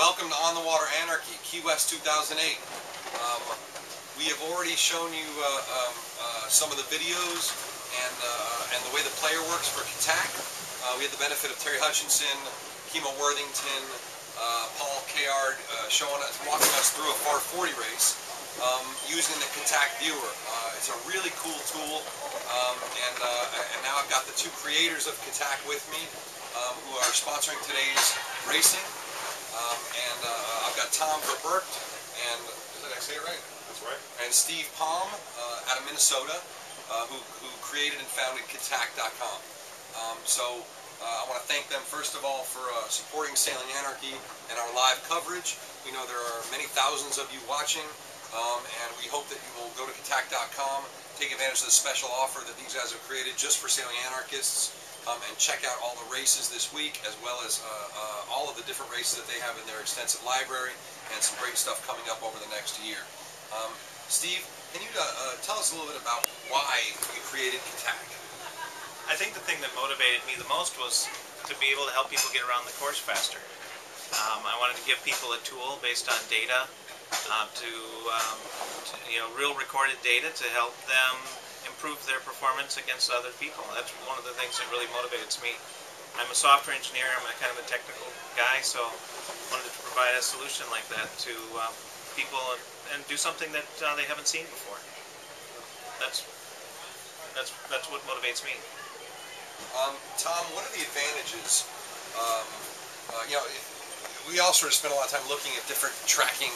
Welcome to On the Water Anarchy, Key West 2008. Um, we have already shown you uh, um, uh, some of the videos and, uh, and the way the player works for Kattack. Uh, we had the benefit of Terry Hutchinson, Kimo Worthington, uh, Paul Cayard uh, showing us, walking us through a Farr 40 race um, using the Kattack viewer. it's a really cool tool, um, and, and now I've got the two creators of Kattack with me um, who are sponsoring today's racing. Um, and uh, I've got Tom Verburgt, and did I say it right? That's right. And Steve Palm uh, out of Minnesota, uh, who, who created and founded Kattack.com. Um, so uh, I want to thank them first of all for uh, supporting Sailing Anarchy and our live coverage. We know there are many thousands of you watching, um, and we hope that you will go to Kattack.com, take advantage of the special offer that these guys have created just for sailing anarchists um, and check out all the races this week, as well as uh, uh, all of the different races that they have in their extensive library, and some great stuff coming up over the next year. Um, Steve, can you uh, uh, tell us a little bit about why you created Kattack? I think the thing that motivated me the most was to be able to help people get around the course faster. Um, I wanted to give people a tool based on data, uh, to, um, to, you know, real recorded data to help them improve their performance against other people. That's one of the things that really motivates me. I'm a software engineer, I'm a kind of a technical guy, so wanted to provide a solution like that to uh, people and, and, do something that uh, they haven't seen before. That's that's that's what motivates me. Um, Tom, what are the advantages? Um, uh, you know, we all sort of spend a lot of time looking at different tracking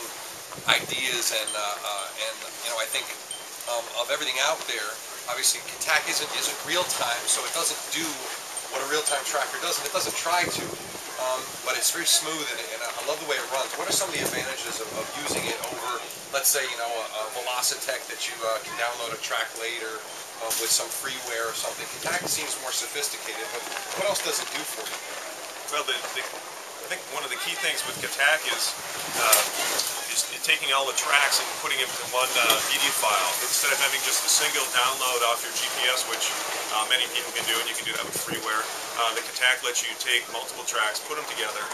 ideas, and uh, uh, and you know, I think um, of everything out there, Obviously, Kattack isn't isn't real time, so it doesn't do what a real time tracker does, and it doesn't try to. Um, but it's very smooth, and, and, I love the way it runs. What are some of the advantages of, of using it over, let's say, you know, a, a Velocitek that you uh, can download a track later uh, with some freeware or something? Kattack seems more sophisticated, but what else does it do for you? Well, the, the, I think one of the key things with Kattack is uh, is taking all the tracks and putting them into one uh, media file instead of having just a single download off your GPS, which uh, many people can do, and you can do that with freeware. Uh, the Kattack lets you take multiple tracks, put them together,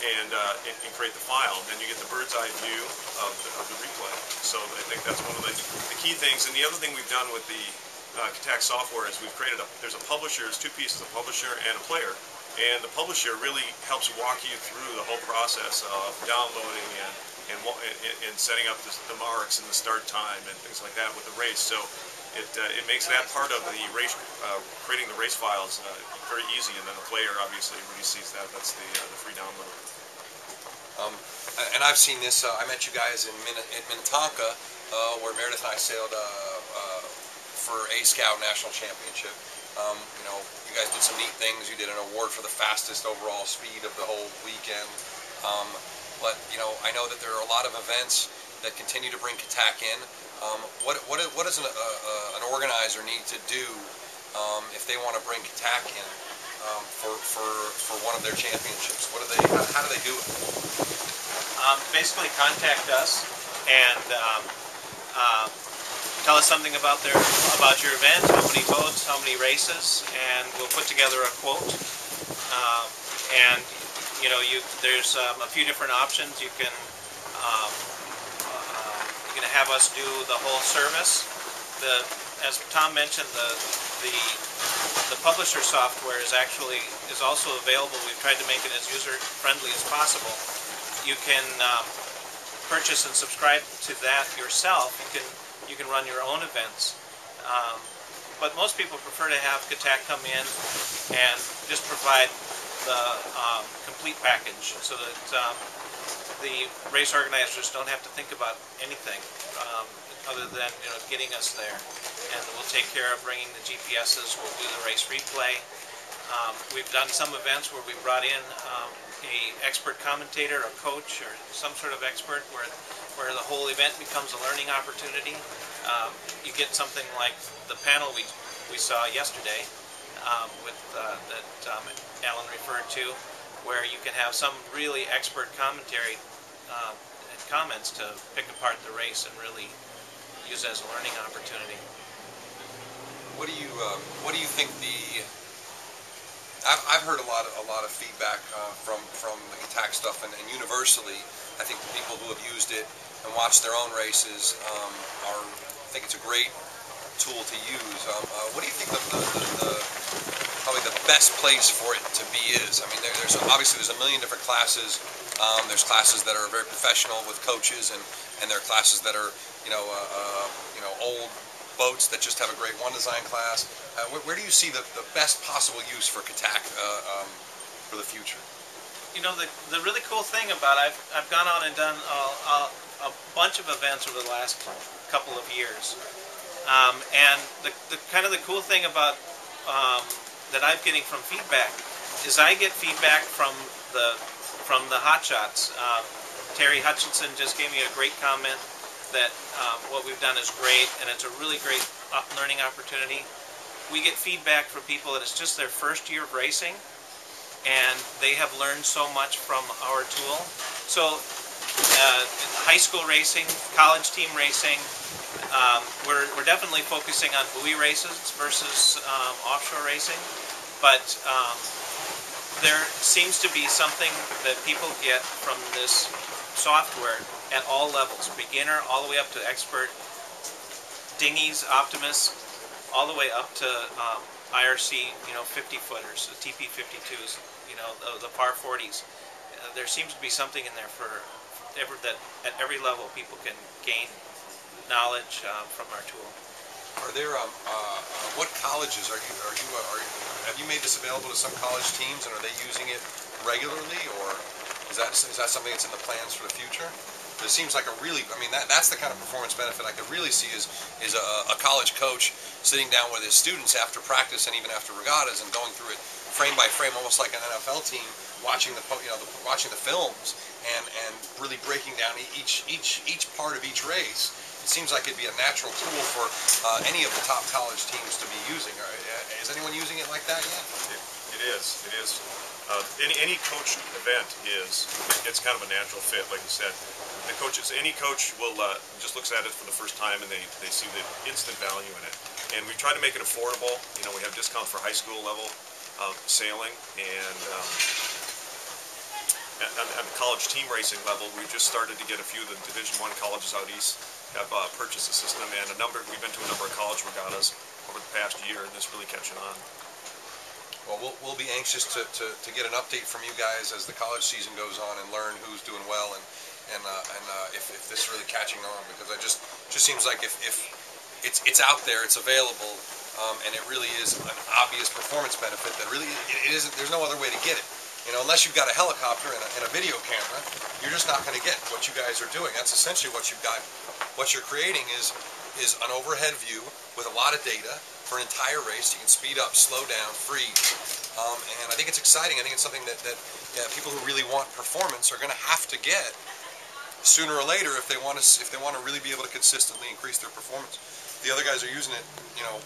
and, uh, and, and, create the file. Then you get the bird's eye view of the, of the replay. So I think that's one of the, the, key things. And the other thing we've done with the uh, Kattack software is we've created a, there's a publisher, there's two pieces, a publisher and a player. And the publisher really helps walk you through the whole process of downloading and and, and setting up the, the, marks and the start time and things like that with the race. So it, uh, it makes that part of the race, uh, creating the race files uh, very easy. And then the player obviously really sees that. That's the, uh, the free download. Um, and I've seen this. Uh, I met you guys in, Min in Minnetonka, uh, where Meredith and I sailed for a Scout National Championship. Um, you know, you guys did some neat things. You did an award for the fastest overall speed of the whole weekend. Um, but you know, I know that there are a lot of events that continue to bring Kattack in. Um, what what what does an, uh, an organizer need to do um, if they want to bring Kattack in um, for for for one of their championships? What do they? How, do they do it? Um, basically, contact us and uh, tell us something about their about your event, how many boats, how many races, and we'll put together a quote. Uh, and you know, you there's um, a few different options. You can um, uh, you can have us do the whole service. The as Tom mentioned, the the the publisher software is actually is also available. We've tried to make it as user friendly as possible. You can um, purchase and subscribe to that yourself. You can you can run your own events. Um, but most people prefer to have Kattack come in and just provide the um, complete package so that um, the race organizers don't have to think about anything um, other than you know getting us there. And we'll take care of bringing the GPSs. We'll do the race replay. Um, we've done some events where we brought in um, a expert commentator, a coach, or some sort of expert where where the whole event becomes a learning opportunity. Um, you get something like the panel we we saw yesterday um, with uh, that um, Alan referred to, where you can have some really expert commentary uh, and comments to pick apart the race and really use it as a learning opportunity. What do you um, What do you think the I've, heard a lot of a lot of feedback uh, from from the Kattack stuff, and, and universally, I think the people who have used it and watched their own races um, are, I think it's a great tool to use. Um, uh, what do you think the, the, the, probably the best place for it to be is? I mean, there, there's obviously there's a million different classes. Um, there's classes that are very professional with coaches, and, and there are classes that are you know uh, uh, you know old boats that just have a great one design class. Uh, where, where, do you see the, the best possible use for Kattack uh, um, for the future? You know, the, the really cool thing about I've, I've gone on and done a, a, a bunch of events over the last couple of years. Um, and the, the kind of the cool thing about um, that I'm getting from feedback is I get feedback from the from the hotshots. Um, Terry Hutchinson just gave me a great comment that um, what we've done is great and it's a really great learning opportunity. We get feedback from people that it's just their first year of racing and they have learned so much from our tool. So uh, high school racing, college team racing, um, we're, we're definitely focusing on buoy races versus um, offshore racing, but um, there seems to be something that people get from this software at all levels, beginner all the way up to expert, dinghies, optimists, all the way up to um, IRC, you know, 50 footers, the TP 52s, you know, the, the Farr 40s. Uh, there seems to be something in there for every, that at every level people can gain knowledge uh, from our tool. Are there um, uh, uh, what colleges are you are you uh, are you, have you made this available to some college teams and are they using it regularly or is that is that something that's in the plans for the future? It seems like a really, I mean, that, that's the kind of performance benefit I could really see is is a, a college coach sitting down with his students after practice and even after regattas and going through it frame by frame, almost like an NFL team, watching the you know the, watching the films and and really breaking down each each each part of each race seems like it'd be a natural tool for uh, any of the top college teams to be using. Uh, is anyone using it like that yet? It, it is. It is. Uh, any any coach event is it's kind of a natural fit, like you said. The coaches, any coach will uh, just looks at it for the first time and they, they see the instant value in it. And we try to make it affordable. You know, we have discounts for high school level uh, sailing and. Um, at, at the college team racing level, we just started to get a few of the Division One colleges out east have uh, purchased the system, and a number we've been to a number of college regattas over the past year, and it's really catching on. Well, we'll, we'll be anxious to, to, to, get an update from you guys as the college season goes on and learn who's doing well and and uh, and uh, if, if this is really catching on because I just just seems like if, if it's it's out there, it's available, um, and it really is an obvious performance benefit that really it isn't. There's no other way to get it. You know, unless you've got a helicopter and a, and a video camera, you're just not going to get what you guys are doing. That's essentially what you've got. What you're creating is is an overhead view with a lot of data for an entire race. You can speed up, slow down, freeze. Um, and I think it's exciting. I think it's something that, that yeah, people who really want performance are going to have to get sooner or later if they want to if they want to really be able to consistently increase their performance. The other guys are using it, you know,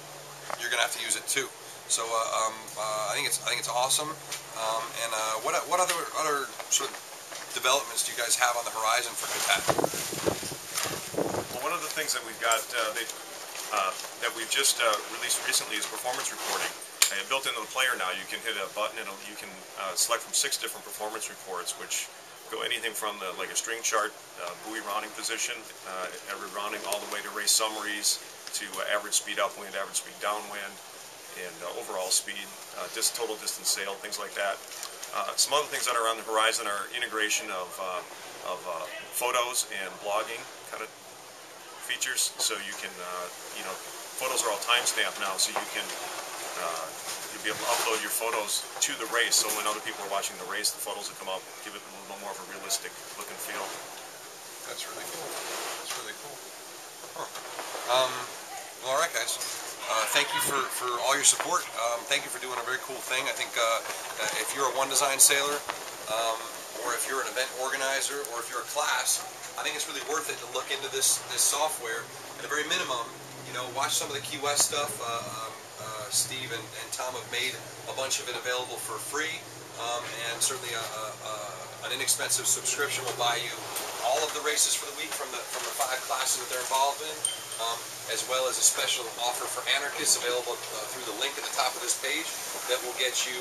you're going to have to use it too. So uh, um, uh, I think it's I think it's awesome. Um, and uh, what what other other sort of developments do you guys have on the horizon for Kattack? Of the things that we've got uh, they, uh, that we've just uh, released recently is performance reporting. And built into the player now, you can hit a button and you can select from six different performance reports, which go anything from the like a string chart, buoy rounding position, every rounding, all the way to race summaries, to average speed upwind, average speed downwind, and uh, overall speed, uh, total distance sailed, things like that. Uh, some other things that are on the horizon are integration of, uh, of uh, photos and blogging kind of features. So you can, uh, you know, photos are all time-stamped now, so you can you'll be able to upload your photos to the race. So when other people are watching the race, the photos will come up, give it a little bit more of a realistic look and feel. That's really cool. That's really cool. Huh. Um, well, all right, guys. Uh, thank you for, for all your support. Um, thank you for doing a very cool thing. I think uh, uh, if you're a one design sailor, um, or if you're an event organizer, or if you're a class, I think it's really worth it to look into this this software. At a very minimum, you know, watch some of the Key West stuff. Uh, um, uh, Steve and, and, Tom have made a bunch of it available for free, um, and certainly a, a, a, an inexpensive subscription will buy you all of the races for the week from the from the five classes that they're involved in um, as well as a special offer for anarchists available uh, through the link at the top of this page that will get you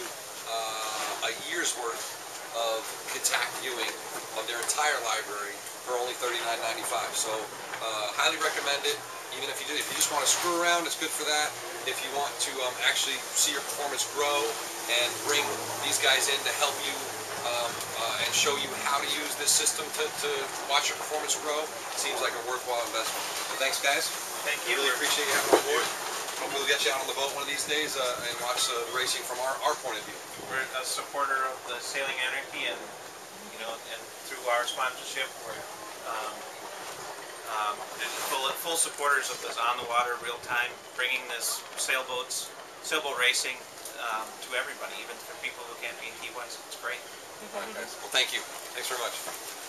uh, a year's worth of Kattack viewing of their entire library for only $39.95. So uh, highly recommend it. Even if you do, if you just want to screw around, it's good for that. If you want to um, actually see your performance grow and bring these guys in to help you um, uh, and show you how to use this system to, to watch your performance grow, seems like a worthwhile investment. So thanks, guys. Thank you. really appreciate you having me on board. Hopefully we'll get you out on the boat one of these days uh, and watch the racing from our, our point of view. We're a supporter of the Sailing Anarchy and, you know, and through our sponsorship, we're, um, um, full, full supporters of this on the water, real time, bringing this sailboats, sailboat racing, um, to everybody, even for people who can't be in Key West. It's great. Well, thank you. Thanks very much.